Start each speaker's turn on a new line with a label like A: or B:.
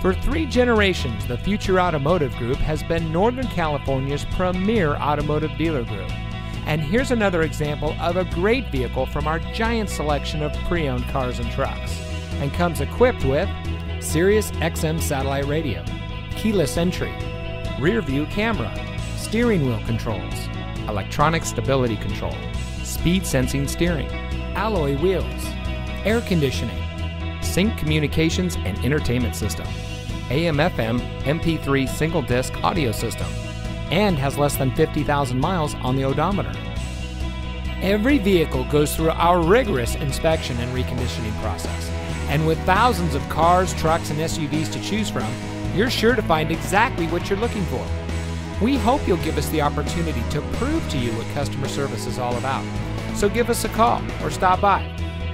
A: For three generations, the Future Automotive Group has been Northern California's premier automotive dealer group. And here's another example of a great vehicle from our giant selection of pre owned cars and trucks. And comes equipped with Sirius XM satellite radio, keyless entry, rear view camera, steering wheel controls, electronic stability control, speed sensing steering, alloy wheels, air conditioning, sync communications and entertainment system, AM FM MP3 single disc audio system, and has less than 50,000 miles on the odometer. Every vehicle goes through our rigorous inspection and reconditioning process. And with thousands of cars, trucks, and SUVs to choose from, you're sure to find exactly what you're looking for. We hope you'll give us the opportunity to prove to you what customer service is all about. So give us a call or stop by.